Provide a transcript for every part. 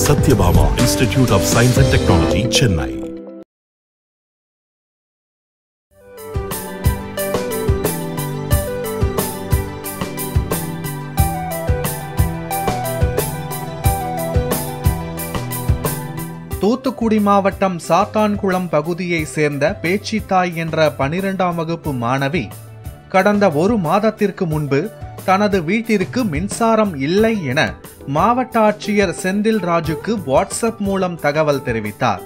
Sathyabama institute of science and technology Chennai Thoothukudi மாவட்டம் சாத்தான்குளம் பகுதியை சேர்ந்த பேச்சித்தாய் என்ற பனிரெண்டாம் வகுப்பு மாணவி கடந்த ஒரு மாதத்திற்கு முன்பு தனது வீட்டிற்கு மின்சாரம் இல்லை என மாவட்ட ஆட்சியர் செந்தில் ராஜுக்கு வாட்ஸ்அப் மூலம் தகவல் தெரிவித்தார்.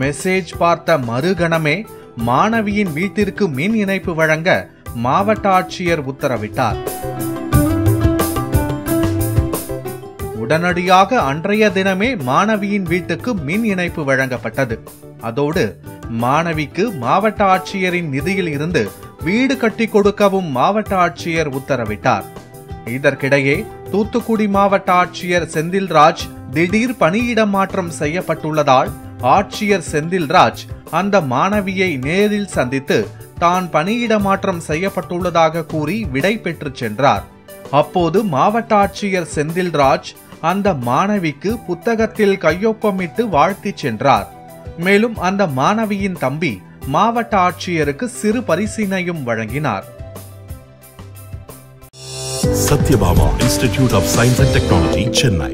மெசேஜ் பார்த்த மறுகணமே மாணவியின் வீட்டிற்கு மின் இணைப்பு வழங்க மாவட்ட ஆட்சியர் உத்தரவிட்டார். உடனடியாக அன்றைய தினமே மாணவியின் வீட்டுக்கு மின் இணைப்பு வழங்கப்பட்டது. அதோடு மாணவிக்கு மாவட்ட ஆட்சியரின் நிதியில் இருந்து வீடு கட்டி கொடுக்கவும் மாவட்ட ஆட்சியர் உத்தரவிட்டார். இதற்கிடையே தூத்துக்குடி மாவட்ட ஆட்சியர் செந்தில்ராஜ் திடீர் பணியிட மாற்றம் செய்யப்பட்டுள்ளதால் ஆட்சியர் செந்தில்ராஜ் அந்த மாணவியை நேரில் சந்தித்து தான் பணியிட மாற்றம் செய்யப்பட்டுள்ளதாக கூறி விடை பெற்று சென்றார். அப்போது மாவட்ட ஆட்சியர் செந்தில்ராஜ் அந்த மாணவிக்கு புத்தகத்தில் கையொப்பமிட்டு வாழ்த்திச் சென்றார். மேலும் அந்த மாணவியின் தம்பி மாவட்ட ஆட்சியருக்கு சிறு பரிசினையும் வழங்கினார். Sathyabama institute of science and technology Chennai